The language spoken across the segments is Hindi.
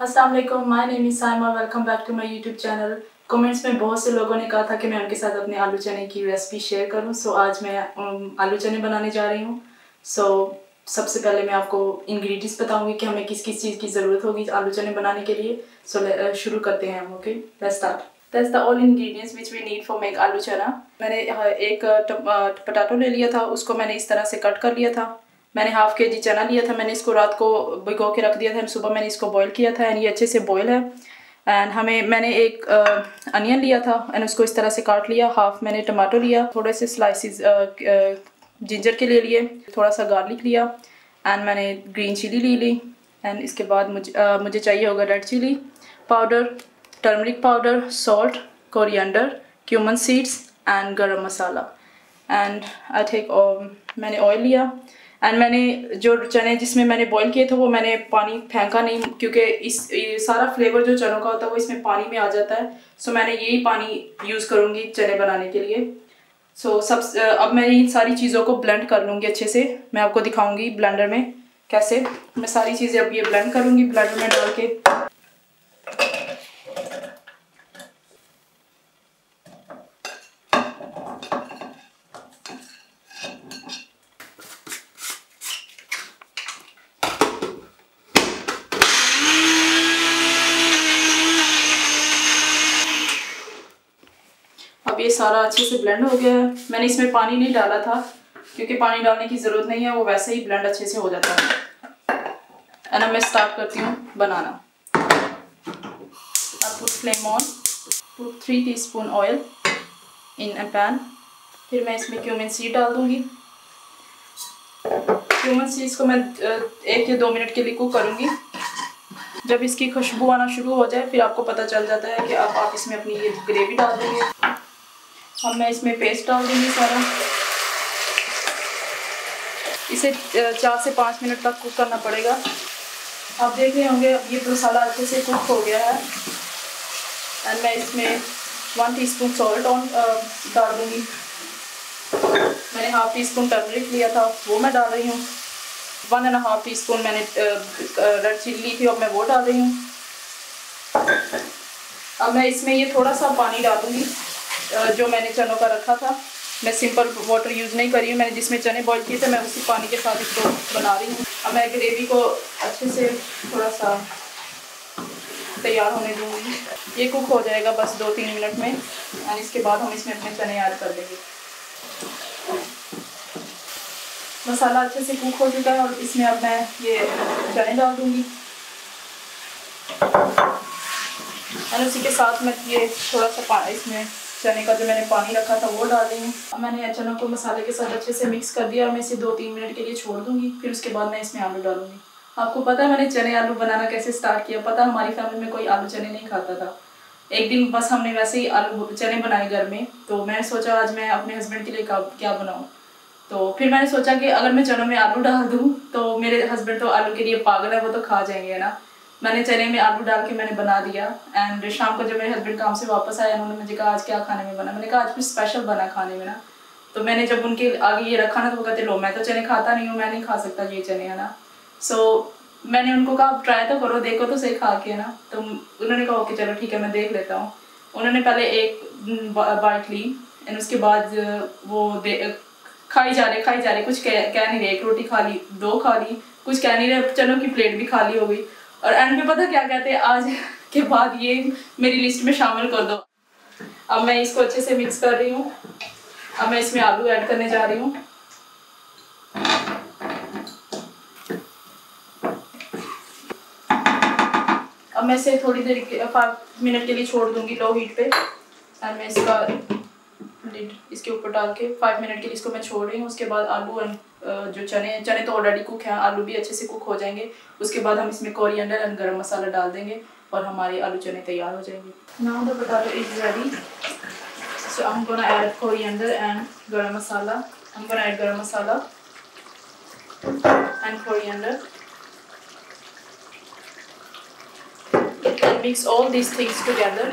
वालेकुम my name is welcome back to my YouTube channel comments में बहुत से लोगों ने कहा था कि मैं उनके साथ अपने आलू चने की रेसिपी शेयर करूँ। सो so, आज मैं आलू चने बनाने जा रही हूँ। सो so, सबसे पहले मैं आपको इंग्रेडिएंट्स बताऊँगी कि हमें किस किस चीज़ की ज़रूरत होगी आलू चने बनाने के लिए। सो so, शुरू करते हैं हम okay let's start that's the all ingredients which we need for make aloo chana. मैंने एक पटाटो ले लिया था उसको मैंने इस तरह से कट कर लिया था। मैंने हाफ़ के जी चना लिया था मैंने इसको रात को भिगो के रख दिया था सुबह मैंने इसको बॉईल किया था एंड ये अच्छे से बॉईल है। एंड हमें मैंने एक अनियन लिया था एंड उसको इस तरह से काट लिया। हाफ़ मैंने टमाटो लिया थोड़े से स्लाइसिस जिंजर के लिए लिए थोड़ा सा गार्लिक लिया एंड मैंने ग्रीन चिली ली ली। एंड इसके बाद मुझे आ, मुझे चाहिए होगा red chilli powder turmeric powder salt coriander cumin seeds and garam masala and I take मैंने ऑयल लिया। एंड मैंने जो चने जिसमें मैंने बॉईल किए थे वो मैंने पानी फेंका नहीं क्योंकि इस सारा फ्लेवर जो चनों का होता है वो इसमें पानी में आ जाता है। सो so, मैंने यही पानी यूज़ करूँगी चने बनाने के लिए। सो so, सब अब मैं इन सारी चीज़ों को ब्लेंड कर लूँगी अच्छे से। मैं आपको दिखाऊँगी ब्लेंडर में कैसे। मैं सारी चीज़ें अब ये ब्लेंड करूँगी ब्लेंडर में डाल के। ये सारा अच्छे से ब्लेंड हो गया है। मैंने इसमें पानी नहीं डाला था, क्योंकि पानी डालने की ज़रूरत नहीं है, वो वैसे ही ब्लेंड अच्छे से हो जाता है। एंड अब मैं स्टार्ट करती हूँ बनाना। अब put flame on put three teaspoon oil in a pan फिर मैं इसमें क्यूमिन सीड डाल दूँगी। क्यूमिन सीड्स को मैं एक या दो मिनट के लिए कुक करूँगी। जब इसकी खुशबू आना शुरू हो जाए, फिर आपको पता चल जाता है कि अब आप इसमें अपनी ये ग्रेवी डाल देंगे। अब मैं इसमें पेस्ट डाल दूँगी सारा। इसे चार से पाँच मिनट तक कुक करना पड़ेगा। आप देख रहे होंगे, अब ये मसाला अच्छे से कुक हो गया है। एंड मैं इसमें वन टीस्पून सॉल्ट ऑन डाल दूँगी मैंने हाफ़ टी स्पून टर्मरिक लिया था, वो मैं डाल रही हूँ। One and half teaspoon मैंने रेड चिली ली थी और मैं वो डाल रही हूँ। अब मैं इसमें ये थोड़ा सा पानी डालूँगी। जो मैंने चनों का रखा था, मैं सिंपल वाटर यूज़ नहीं कर हूँ। मैंने जिसमें चने बॉईल किए थे, मैं उसी पानी के साथ इसको बना रही हूँ। अब मैं ग्रेवी को अच्छे से थोड़ा सा तैयार होने दूँगी। ये कुक हो जाएगा बस दो तीन मिनट में, और इसके बाद हम इसमें अपने चने ऐड कर देंगे। मसाला अच्छे से कुक हो चुका है, और इसमें अब मैं ये चने डाल दूँगी। और उसी के साथ मैं ये थोड़ा सा इसमें चने का जो मैंने पानी रखा था वो डाल हूँ। अब मैंने चनों को मसाले के साथ अच्छे से मिक्स कर दिया और मैं इसे दो तीन मिनट के लिए छोड़ दूँगी, फिर उसके बाद मैं इसमें आलू डालूँगी। आपको पता है मैंने चने आलू बनाना कैसे स्टार्ट किया? पता हमारी फैमिली में कोई आलू चने नहीं खाता था। एक दिन बस हमने वैसे ही आलू चने बनाए घर में तो मैंने सोचा आज मैं अपने हस्बैंड के लिए क्या बनाऊँ? तो फिर मैंने सोचा कि अगर मैं चनों में आलू डाल दूँ तो मेरे हस्बैंड तो आलू के लिए पागल है, वो तो खा जाएँगे ना? मैंने चने में आलू डाल के मैंने बना दिया। एंड शाम को जब मेरे हस्बैंड काम से वापस आए उन्होंने मुझे कहा आज क्या खाने में बना? मैंने कहा आज कुछ स्पेशल बना खाने में ना। तो मैंने जब उनके आगे ये रखा ना तो वो कहते लो मैं तो चने खाता नहीं हूँ मैं नहीं खा सकता ये चने है ना? सो so, मैंने उनको कहा ट्राई तो करो देखो तो सही खा के ना? तो उन्होंने कहा ओके चलो ठीक है मैं देख लेता हूँ। उन्होंने पहले एक बाइट ली। एंड उसके बाद वो दे खाई जा रहे खाई जा रहे कुछ कह, कह नहीं रहे एक रोटी खा ली दो खा ली कुछ कह नहीं रहे चनों की प्लेट भी खाली हो गई और एंड में पता क्या कहते हैं? आज के बाद ये मेरी लिस्ट में शामिल कर दो। अब मैं इसको अच्छे से मिक्स कर रही हूँ। अब मैं इसमें आलू ऐड करने जा रही हूँ। अब मैं इसे थोड़ी देर के फाइव मिनट के लिए छोड़ दूँगी लो हीट पे। एंड मैं इसका इसके ऊपर डाल के फाइव मिनट के लिए इसको मैं छोड़ रही हूँ। उसके बाद आलू एंड जो चने चने तो ऑलरेडी कुक हैं, आलू भी अच्छे से कुक हो जाएँगे। उसके बाद हम इसमें कोरिएंडर एंड गरम मसाला डाल देंगे और हमारे आलू चने तैयार हो जाएँगे। Now the potato is ready so I am gonna add coriander and garam masala. I am gonna add garam masala and coriander and mix all these things together.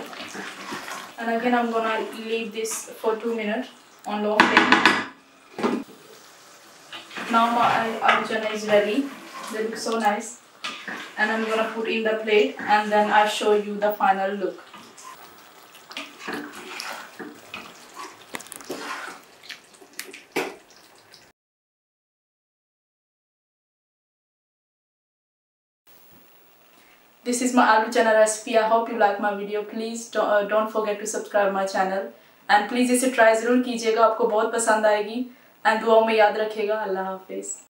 And again, I'm gonna leave this for two minutes on low flame. now my aloo chana is ready they look so nice and I'm gonna put in the plate and then I'll show you the final look. This is my aloo chana recipe. I hope you like my video. Please don't, uh, don't forget to subscribe my channel. And please इसे try ज़रूर कीजिएगा आपको बहुत पसंद आएगी. And दुआ में याद रखेगा अल्लाह हाफिज़.